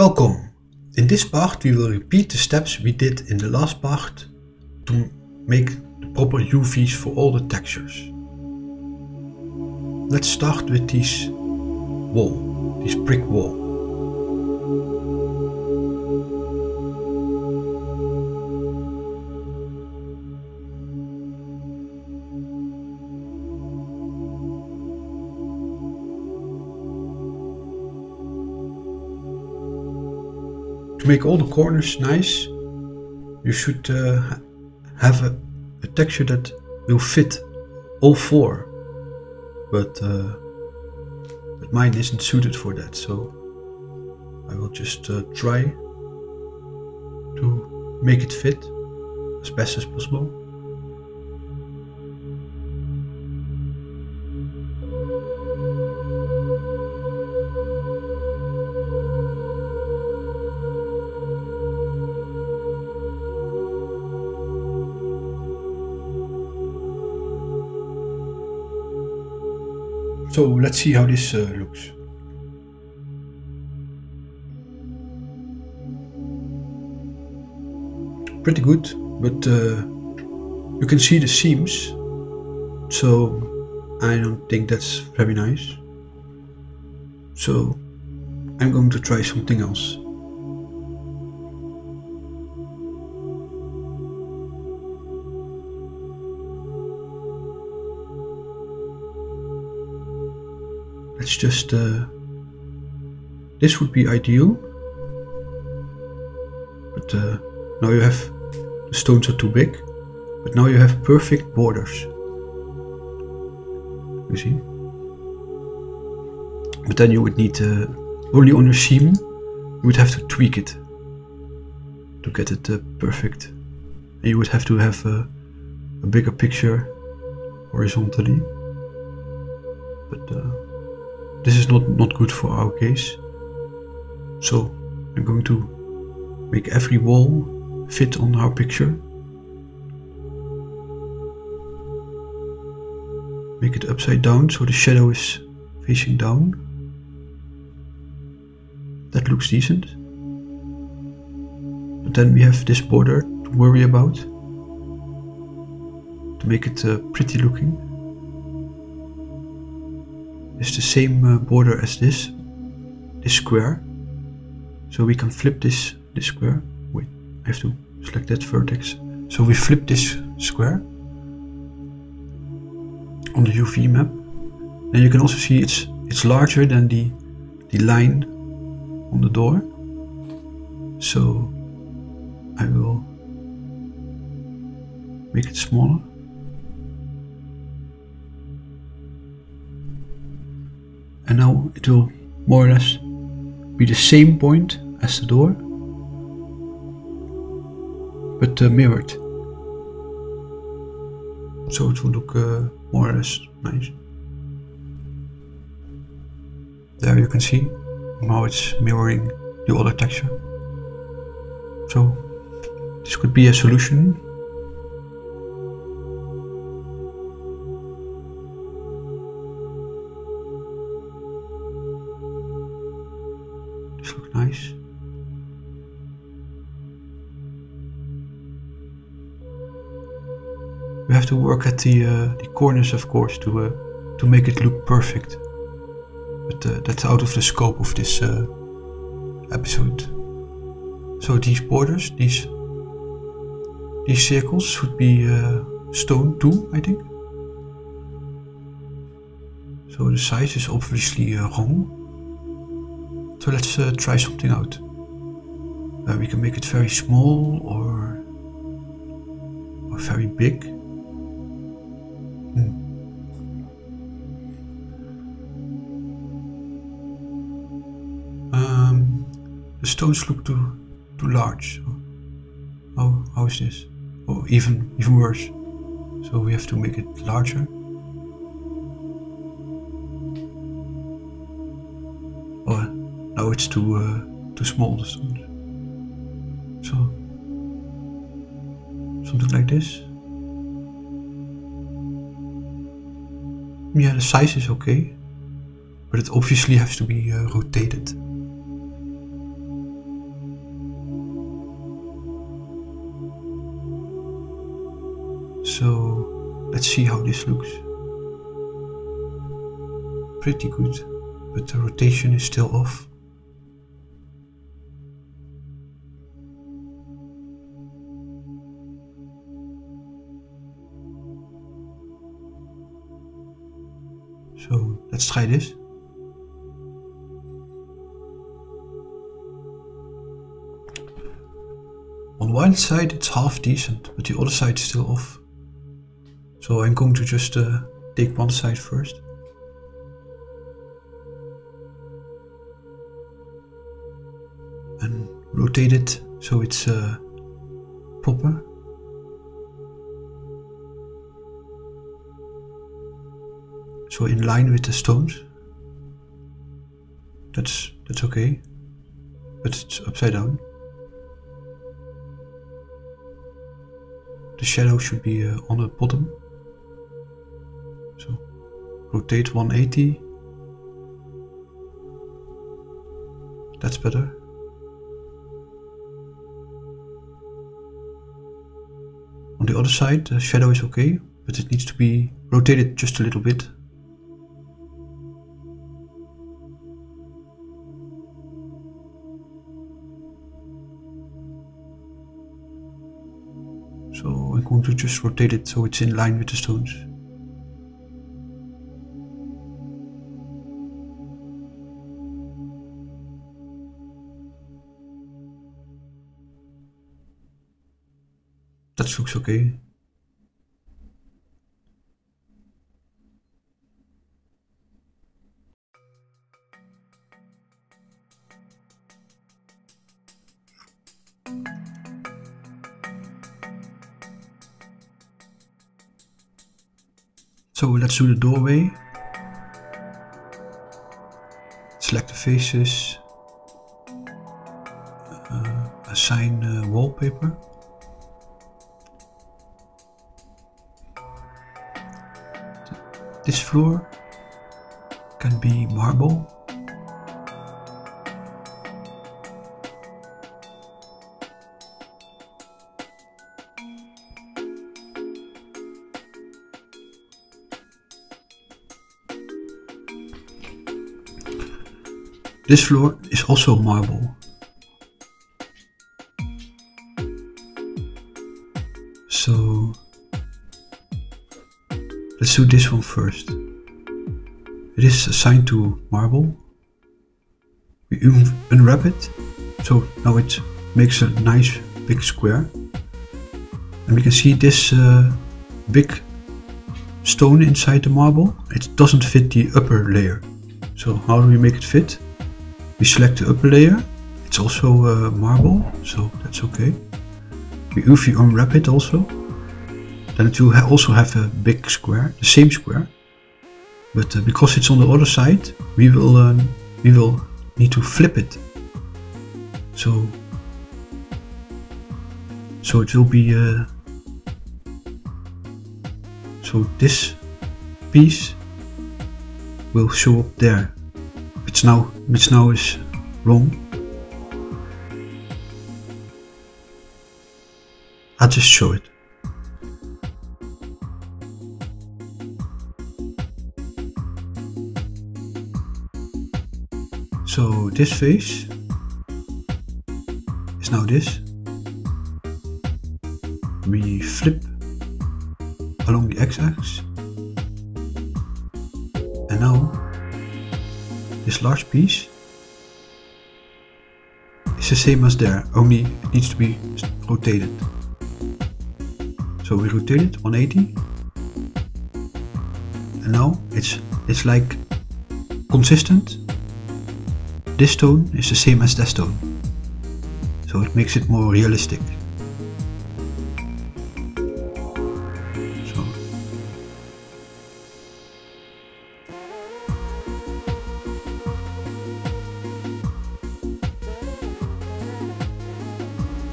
Welcome! In this part we will repeat the steps we did in the last part to make the proper UVs for all the textures. Let's start with this wall, this brick wall. Make all the corners nice, you should uh, have a, a, texture that will fit all four. But, uh, but mine isn't suited for that, so I will just uh, try to make it fit as best as possible. So let's see how this uh, looks. Pretty good, but uh, you can see the seams, so I don't think that's very nice. So I'm going to try something else. Let's just uh, this would be ideal. But uh, now you have the stones are too big. But now you have perfect borders. You see? But then you would need uh, only on your seam you would have to tweak it to get it uh, perfect. And you would have to have a, a bigger picture horizontally. But uh, this is not, not good for our case. So I'm going to make every wall fit on our picture. Make it upside down so the shadow is facing down. That looks decent. But then we have this border to worry about. To make it uh, pretty looking is the same uh, border as this, this square. So we can flip this, this square. Wait, I have to select that vertex. So we flip this square on the UV map. And you can also see it's it's larger than the the line on the door. So I will make it smaller. And now it will more or less be the same point as the door but uh, mirrored. So it will look uh, more or less nice. There you can see how it's mirroring the other texture. So this could be a solution nice. We have to work at the uh, the corners, of course, to uh, to make it look perfect. But uh, that's out of the scope of this uh, episode. So these borders, these these circles should be uh, stone too, I think. So the size is obviously uh, wrong. So let's uh, try something out. Uh, we can make it very small or, or very big. Hmm. Um, the stones look too too large. How how is this? Oh, even even worse. So we have to make it larger. Now it's too uh, too small. So something like this. Yeah, the size is okay, but it obviously has to be uh, rotated. So let's see how this looks. Pretty good, but the rotation is still off. So let's try this. On one side it's half decent, but the other side is still off. So I'm going to just uh, take one side first. And rotate it so it's uh, proper. So in line with the stones. That's that's okay. But it's upside down. The shadow should be uh, on the bottom. So rotate 180. That's better. On the other side, the shadow is okay, but it needs to be rotated just a little bit. Going to just rotate it so it's in line with the stones. That looks okay. Let's the doorway. Select the faces. Uh, assign uh, wallpaper. This floor can be marble. This floor is also marble. So let's do this one first. It is assigned to marble. We un unwrap it, so now it makes a nice big square. And we can see this uh, big stone inside the marble. It doesn't fit the upper layer. So how do we make it fit? We select the upper layer. It's also uh, marble, so that's okay. We UV unwrap it also. Then it will also have a big square, the same square. But uh, because it's on the other side, we will um, we will need to flip it. So so it will be uh, so this piece will show up there now which now is wrong. I'll just show it. So this face is now this. We flip along the x-axis. And now this large piece is the same as there only it needs to be rotated. So we rotate it 180 and now it's it's like consistent. This stone is the same as that stone. So it makes it more realistic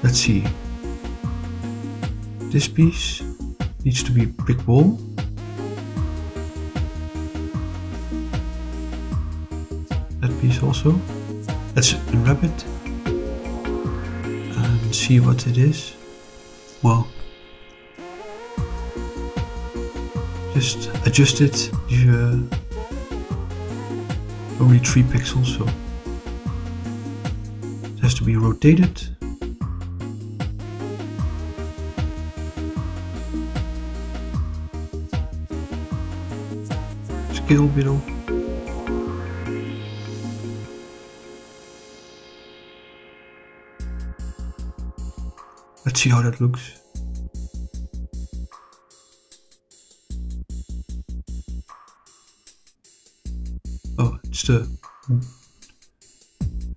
Let's see. This piece needs to be brick wall. That piece also. Let's unwrap it and see what it is. Well, just adjust it. Uh, only 3 pixels, so it has to be rotated. Let's see how that looks. Oh, it's the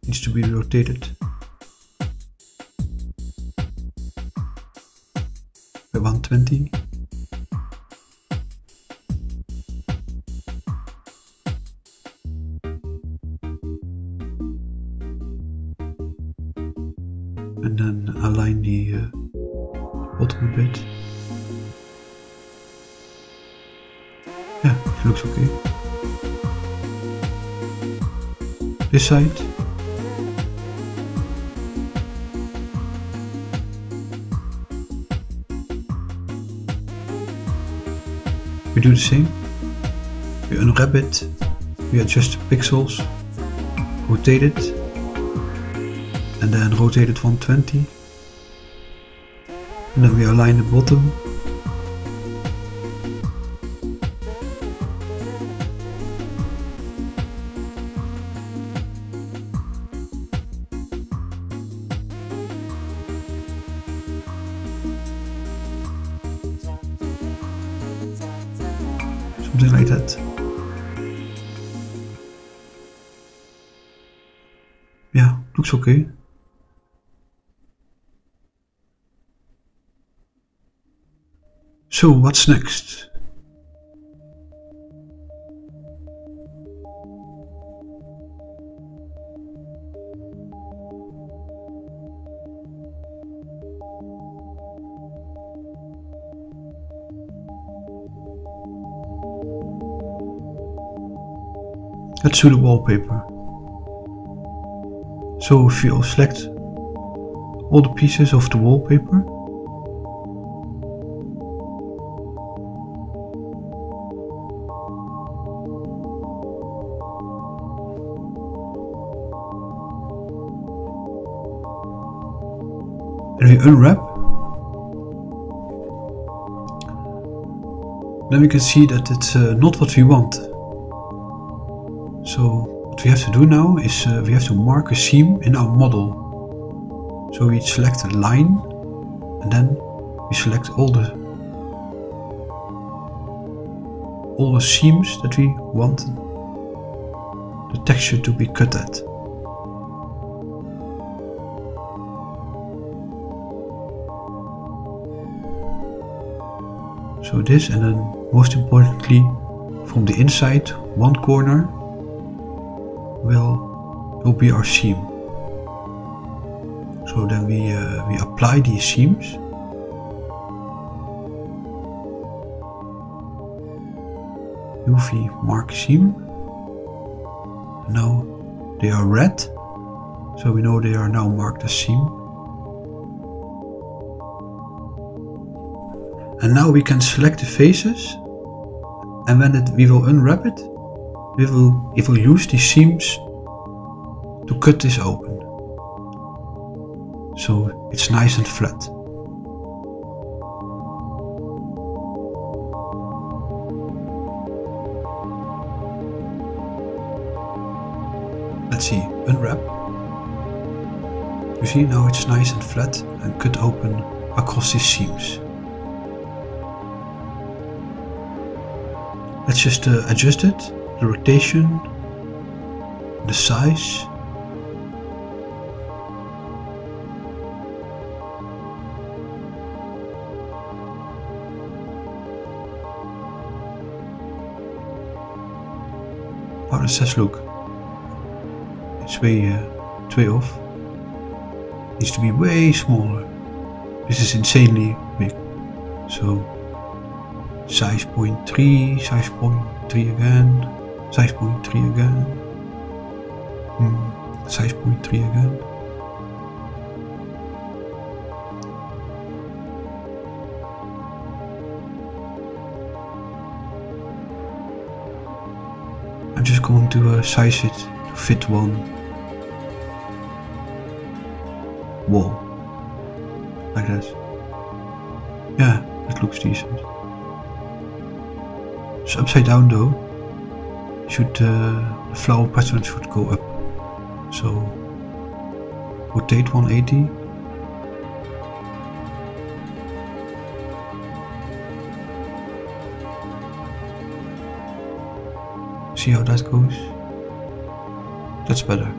needs to be rotated by 120. This side. We do the same. We unwrap it, we adjust the pixels, rotate it, and then rotate it 120. And then we align the bottom. Okay. So, what's next? Let's do the wallpaper. So if you select all the pieces of the wallpaper, and we unwrap, then we can see that it's uh, not what we want. So what we have to do now is uh, we have to mark a seam in our model. So we select a line and then we select all the all the seams that we want the texture to be cut at. So this and then most importantly from the inside one corner will will be our seam. So then we uh, we apply these seams. UV mark seam. Now they are red, so we know they are now marked as seam. And now we can select the faces and when it, we will unwrap it, we will, use these seams to cut this open. So it's nice and flat. Let's see, unwrap. You see now it's nice and flat and cut open across these seams. Let's just uh, adjust it, the rotation, the size. How does this look? It's way, uh, way off. Needs to be way smaller. This is insanely big. So size 0.3, size 0.3 again, 5.3 again. Mm, 5.3 again. I'm just going to uh, size it to fit one wall. Like that. Yeah, it looks decent. It's upside down though. Should uh, the flower pattern should go up. So rotate 180. See how that goes? That's better.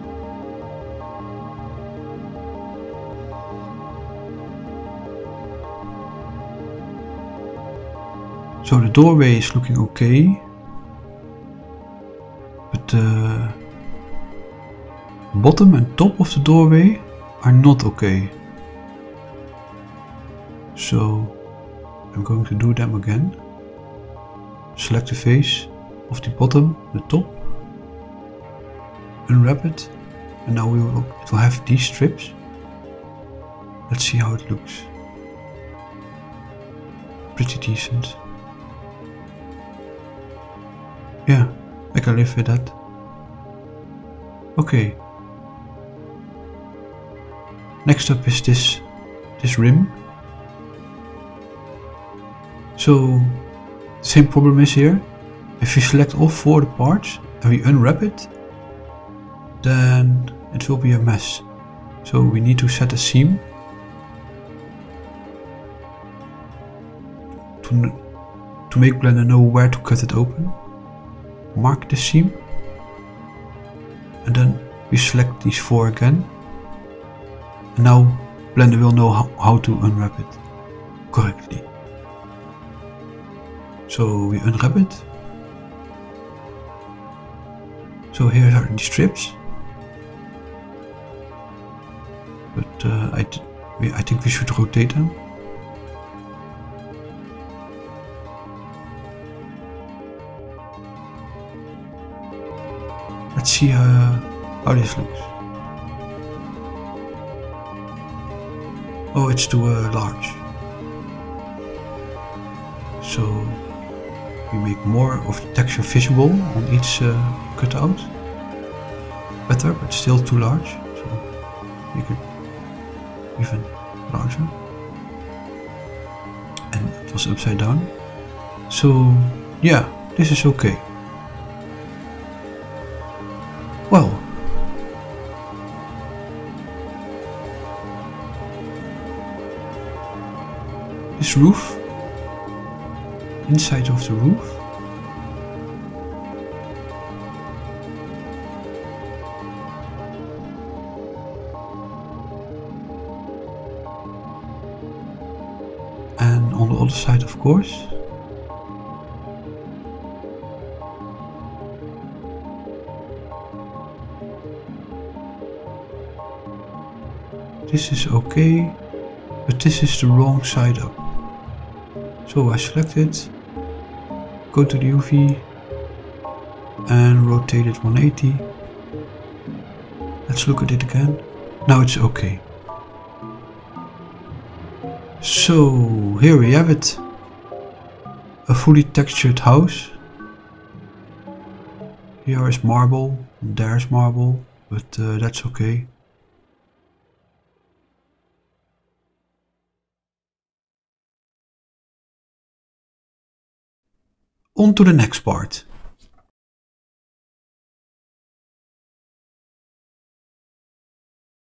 So the doorway is looking okay. The bottom and top of the doorway are not okay. So I'm going to do them again. Select the face of the bottom, the top, unwrap it, and now we will, it will have these strips. Let's see how it looks. Pretty decent. Yeah, I can live with that. Okay. Next up is this this rim. So same problem is here. If we select all four parts and we unwrap it, then it will be a mess. So we need to set a seam to, to make Blender know where to cut it open mark the seam and then we select these four again and now Blender will know how, how to unwrap it correctly. So we unwrap it. So here are the strips. But uh, I, I think we should rotate them. See uh, how this looks. Oh, it's too uh, large. So we make more of the texture visible on each uh, cutout. Better, but still too large. So make it even larger. And it was upside down. So yeah, this is okay. This roof, inside of the roof, and on the other side of course. This is okay, but this is the wrong side up. So I select it, go to the UV and rotate it 180. Let's look at it again. Now it's okay. So here we have it. A fully textured house. Here is marble, there's marble, but uh, that's okay. On to the next part.